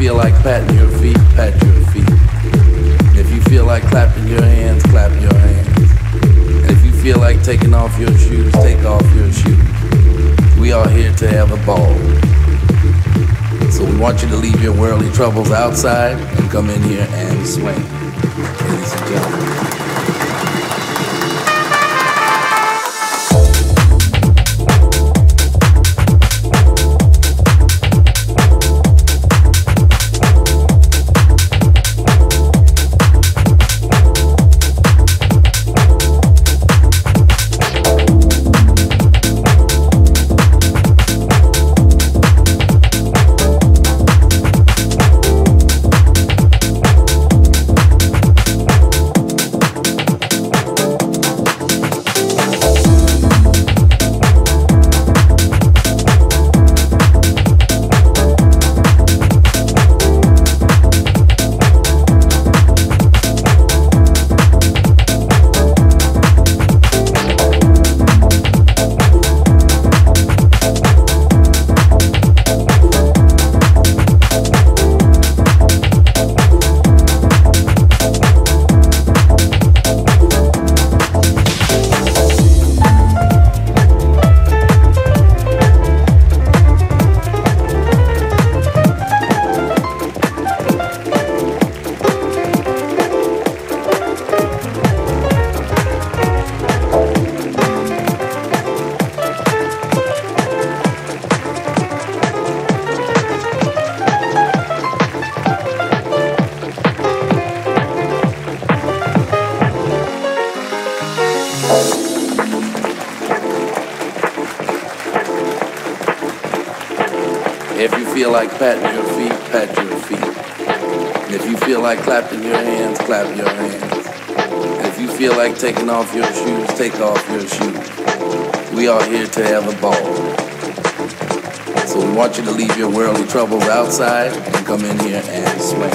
feel like patting your feet, pat your feet. If you feel like clapping your hands, clap your hands. And if you feel like taking off your shoes, take off your shoes. We are here to have a ball. So we want you to leave your worldly troubles outside and come in here and swing. Ladies and gentlemen. Feel like patting your feet, pat your feet. And if you feel like clapping your hands, clap your hands. And if you feel like taking off your shoes, take off your shoes. We are here to have a ball. So we want you to leave your worldly troubles outside and come in here and swing.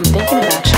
I'm thinking about you.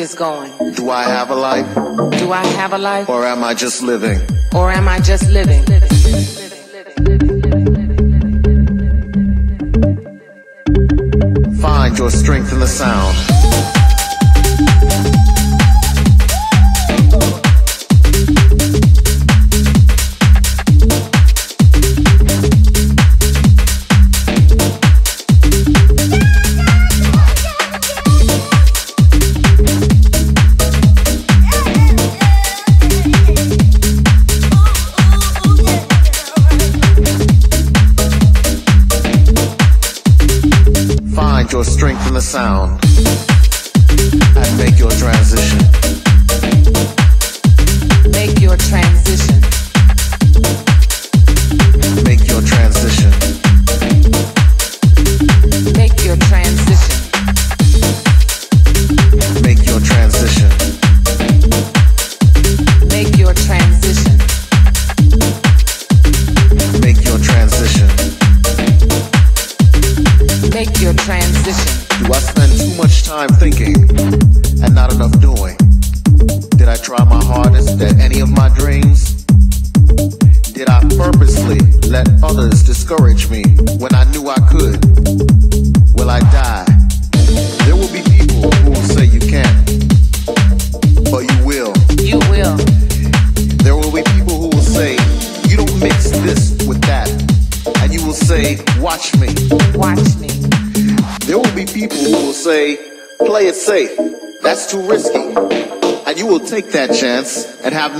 is going. Do I have a life? Do I have a life? Or am I just living? Or am I just living? Find your strength in the sound.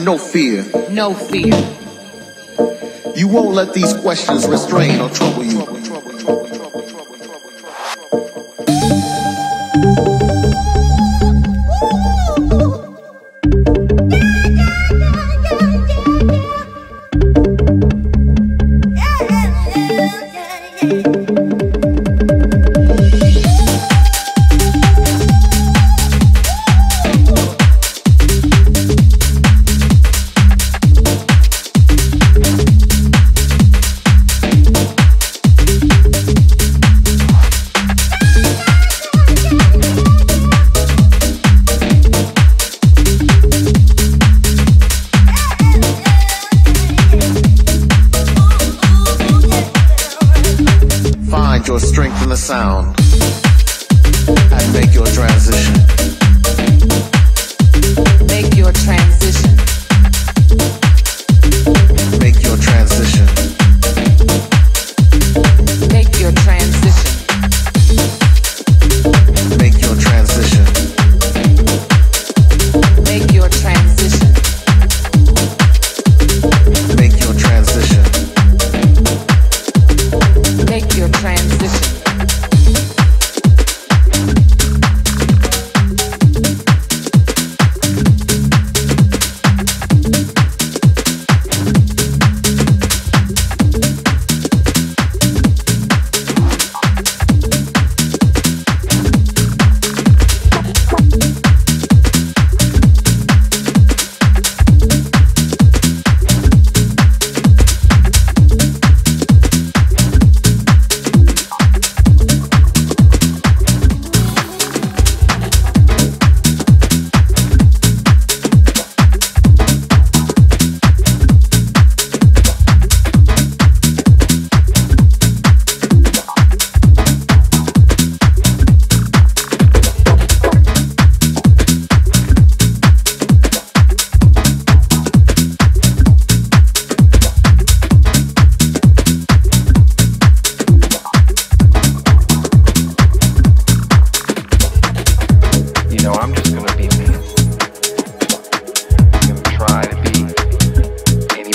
no fear. No fear. You won't let these questions restrain or trouble you.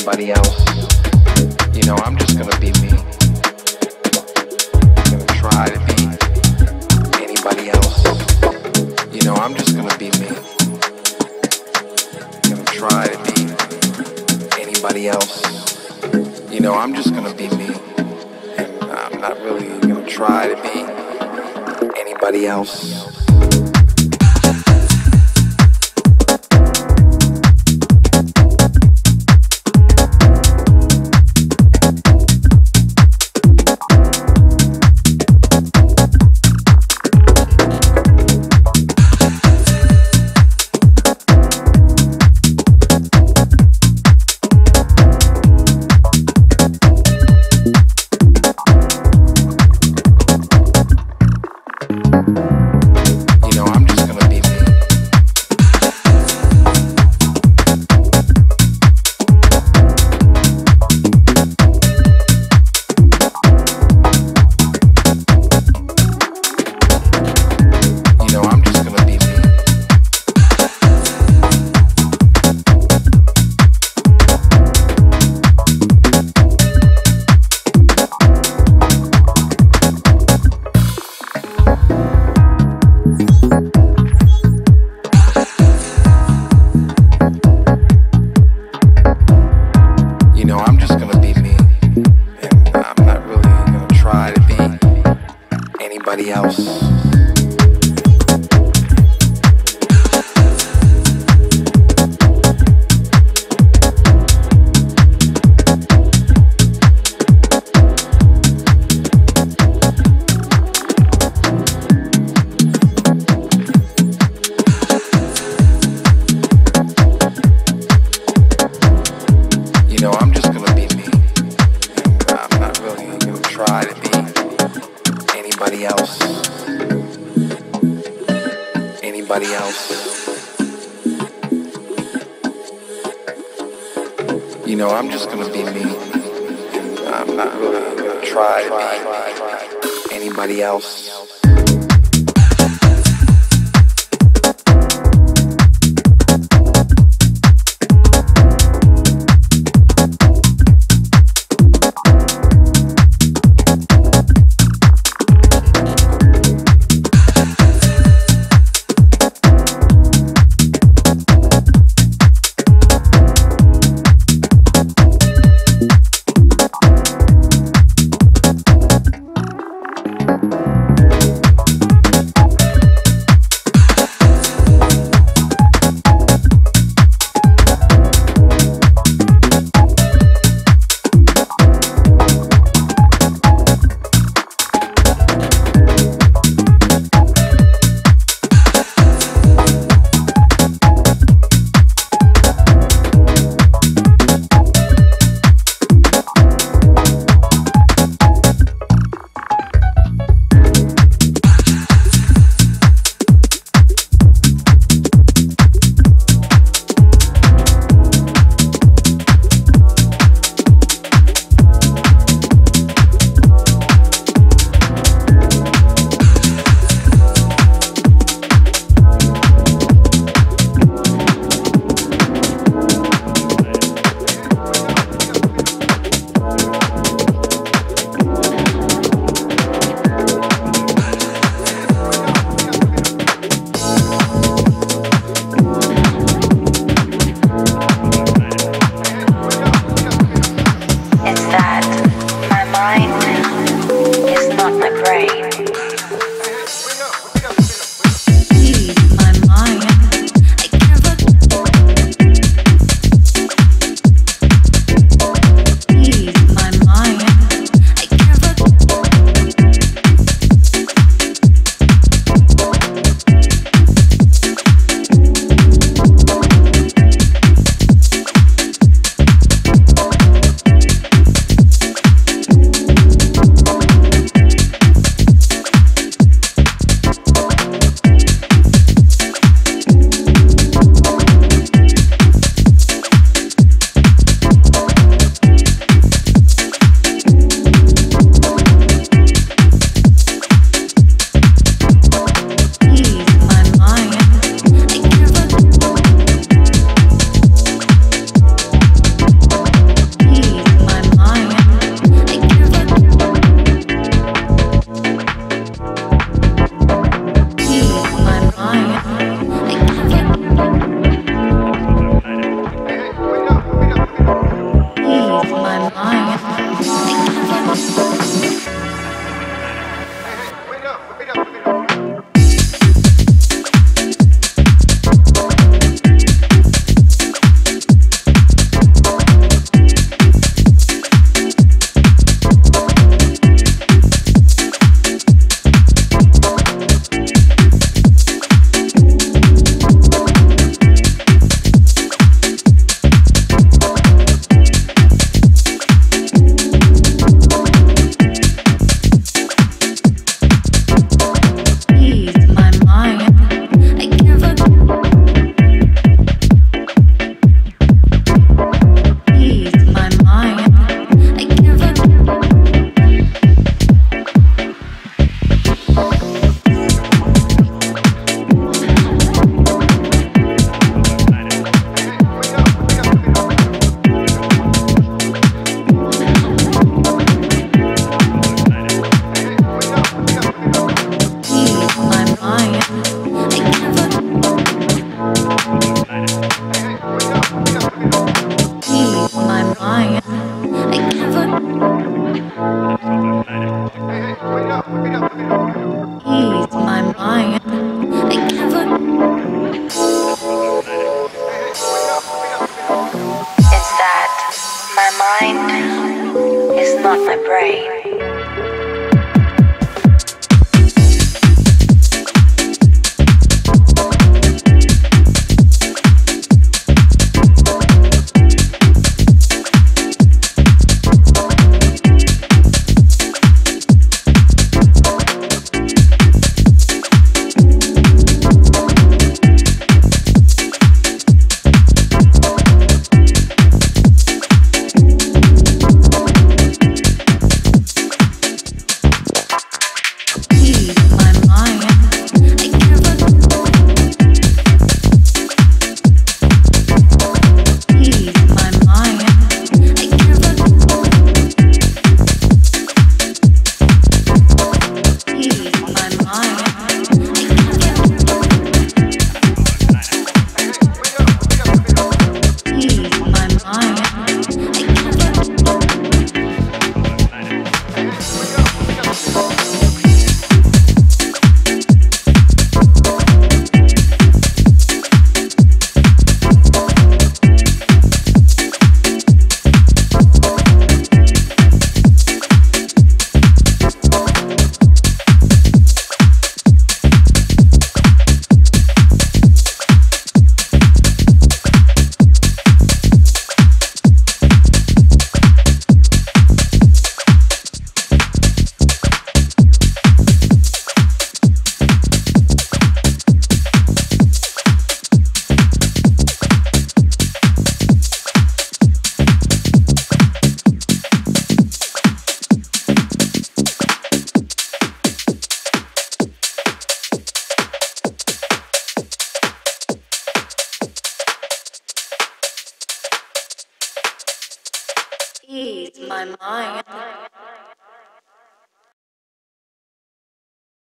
anybody else. You know, I'm just gonna be me. I'm gonna try to be anybody else. You know, I'm just gonna be me. I'm gonna try to be anybody else. You know, I'm just gonna be me. And I'm not really gonna try to be anybody else.